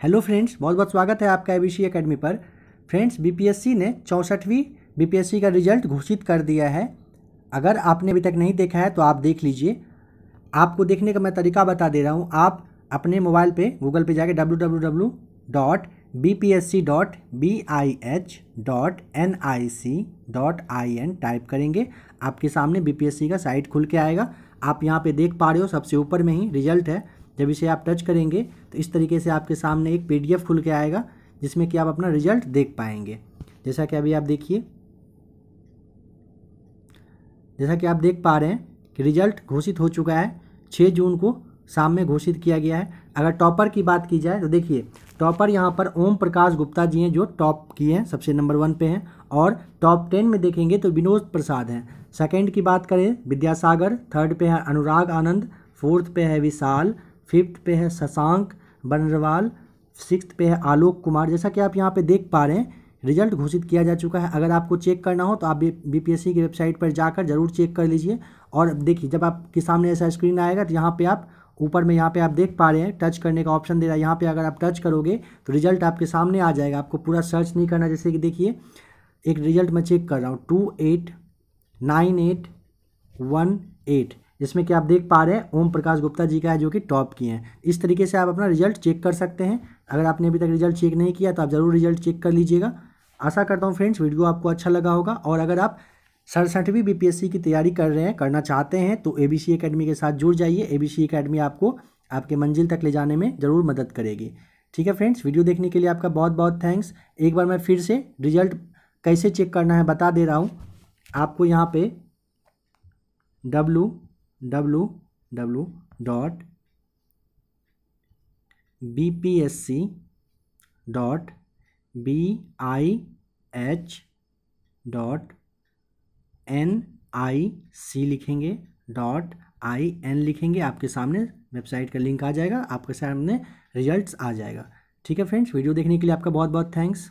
Hello friends, बहुत बहुत स्वागत है आपका एबीसी एकेडमी पर। फ्रेंड्स बीपीएससी ने चौंसठवीं बीपीएससी का रिज़ल्ट घोषित कर दिया है। अगर आपने अभी तक नहीं देखा है तो आप देख लीजिए। आपको देखने का मैं तरीका बता दे रहा हूँ। आप अपने मोबाइल पे, गूगल पे जाके W W W dot B P S C dot B I H dot N I C dot I N type करेंगे। आपके सामने बी पी एस सी का साइट खुल के आएगा। आप यहाँ पे देख पा रहे हो, सबसे ऊपर में ही रिज़ल्ट है। जब इसे आप टच करेंगे तो इस तरीके से आपके सामने एक पीडीएफ खुल के आएगा, जिसमें कि आप अपना रिज़ल्ट देख पाएँगे। जैसा कि अभी आप देखिए, जैसा कि आप देख पा रहे हैं कि रिज़ल्ट घोषित हो चुका है। छः जून को शाम में घोषित किया गया है। अगर टॉपर की बात की जाए तो देखिए, टॉपर यहाँ पर ओम प्रकाश गुप्ता जी हैं, जो टॉप किए हैं, सबसे नंबर वन पे हैं, और टॉप टेन में देखेंगे तो विनोद प्रसाद हैं। सेकंड की बात करें, विद्यासागर, थर्ड पे है अनुराग आनंद, फोर्थ पे है विशाल फिफ्थ पे है शशांक बनरवाल सिक्स पे है आलोक कुमार। जैसा कि आप यहाँ पे देख पा रहे हैं, रिज़ल्ट घोषित किया जा चुका है। अगर आपको चेक करना हो तो आप बी पी की वेबसाइट पर जाकर ज़रूर चेक कर लीजिए। और देखिए, जब आपके सामने ऐसा स्क्रीन आएगा तो यहाँ पे आप ऊपर में यहाँ पे आप देख पा रहे हैं, टच करने का ऑप्शन दे रहा है। यहाँ पे अगर आप टच करोगे तो रिज़ल्ट आपके सामने आ जाएगा। आपको पूरा सर्च नहीं करना, जैसे कि देखिए, एक रिज़ल्ट मैं चेक कर रहा हूँ, two eight nine eight one eight. जिसमें कि आप देख पा रहे हैं, ओम प्रकाश गुप्ता जी का है जो कि टॉप किए हैं। इस तरीके से आप अपना रिज़ल्ट चेक कर सकते हैं। अगर आपने अभी तक रिज़ल्ट चेक नहीं किया तो आप ज़रूर रिज़ल्ट चेक कर लीजिएगा। आशा करता हूँ फ्रेंड्स, वीडियो आपको अच्छा लगा होगा। और अगर आप सड़सठवीं बी की तैयारी कर रहे हैं, करना चाहते हैं तो ए बी सी अकेडमी के साथ जुड़ जाइए। ए बी सी अकेडमी आपको आपके मंजिल तक ले जाने में ज़रूर मदद करेगी। ठीक है फ्रेंड्स, वीडियो देखने के लिए आपका बहुत बहुत थैंक्स। एक बार मैं फिर से रिज़ल्ट कैसे चेक करना है बता दे रहा हूँ। आपको यहाँ पे W W W dot B P S C dot B I H dot N I C लिखेंगे डॉट आई एन लिखेंगे, आपके सामने वेबसाइट का लिंक आ जाएगा, आपके सामने रिजल्ट्स आ जाएगा। ठीक है फ्रेंड्स वीडियो देखने के लिए आपका बहुत बहुत थैंक्स